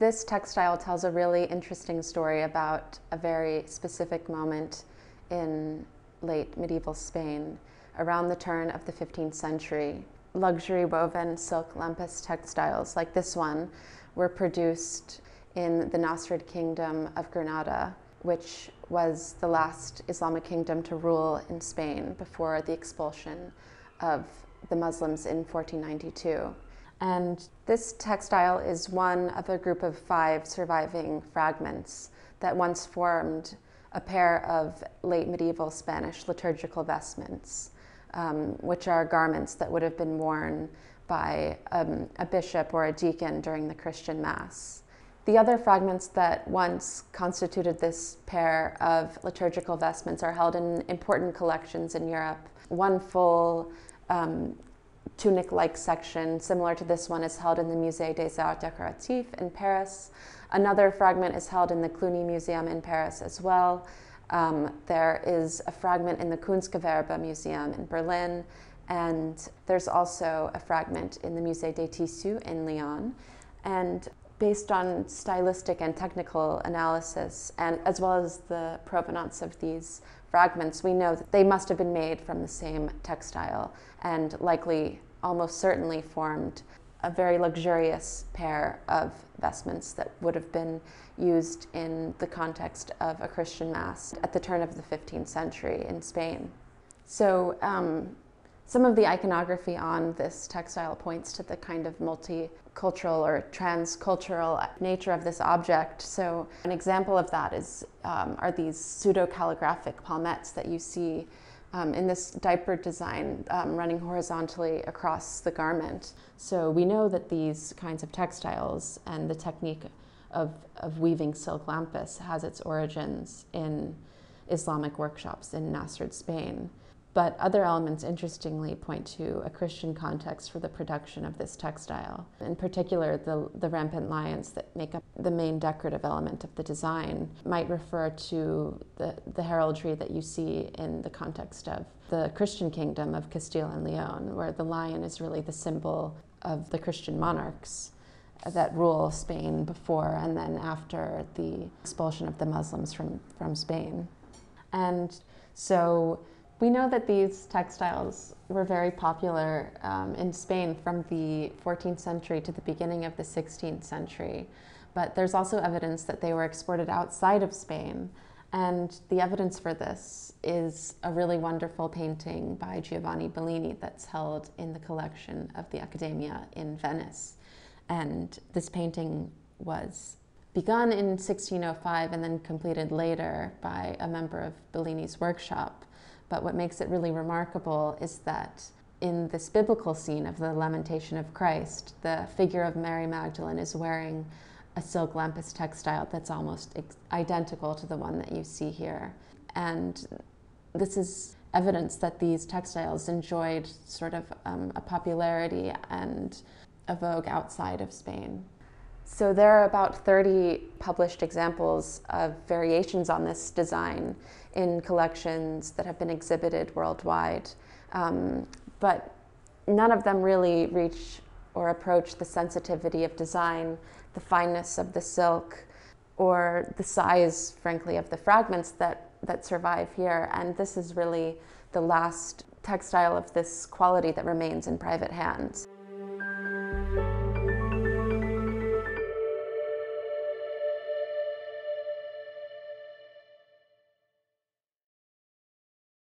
This textile tells a really interesting story about a very specific moment in late medieval Spain around the turn of the 15th century. Luxury woven silk lampas textiles like this one were produced in the Nasrid kingdom of Granada, which was the last Islamic kingdom to rule in Spain before the expulsion of the Muslims in 1492. And this textile is one of a group of five surviving fragments that once formed a pair of late medieval Spanish liturgical vestments, um, which are garments that would have been worn by um, a bishop or a deacon during the Christian Mass. The other fragments that once constituted this pair of liturgical vestments are held in important collections in Europe. One full um, tunic like section, similar to this one, is held in the Musée des Arts Décoratifs in Paris. Another fragment is held in the Cluny Museum in Paris as well. Um, there is a fragment in the Kunstgewerbe Museum in Berlin, and there's also a fragment in the Musée des Tissus in Lyon. And based on stylistic and technical analysis, and as well as the provenance of these fragments, we know that they must have been made from the same textile and likely almost certainly formed a very luxurious pair of vestments that would have been used in the context of a Christian mass at the turn of the 15th century in Spain. So, um, some of the iconography on this textile points to the kind of multicultural or transcultural nature of this object. So, an example of that is um, are these pseudo calligraphic palmettes that you see um, in this diaper design um, running horizontally across the garment. So we know that these kinds of textiles and the technique of, of weaving silk lampas has its origins in Islamic workshops in Nasrid, Spain. But other elements, interestingly, point to a Christian context for the production of this textile. In particular, the, the rampant lions that make up the main decorative element of the design might refer to the, the heraldry that you see in the context of the Christian kingdom of Castile and Leon, where the lion is really the symbol of the Christian monarchs that rule Spain before and then after the expulsion of the Muslims from, from Spain. And so we know that these textiles were very popular um, in Spain from the 14th century to the beginning of the 16th century, but there's also evidence that they were exported outside of Spain. And the evidence for this is a really wonderful painting by Giovanni Bellini that's held in the collection of the Accademia in Venice. And this painting was begun in 1605 and then completed later by a member of Bellini's workshop. But what makes it really remarkable is that in this biblical scene of the lamentation of Christ, the figure of Mary Magdalene is wearing a silk lampas textile that's almost identical to the one that you see here. And this is evidence that these textiles enjoyed sort of um, a popularity and a vogue outside of Spain. So there are about 30 published examples of variations on this design in collections that have been exhibited worldwide. Um, but none of them really reach or approach the sensitivity of design, the fineness of the silk, or the size, frankly, of the fragments that, that survive here. And this is really the last textile of this quality that remains in private hands.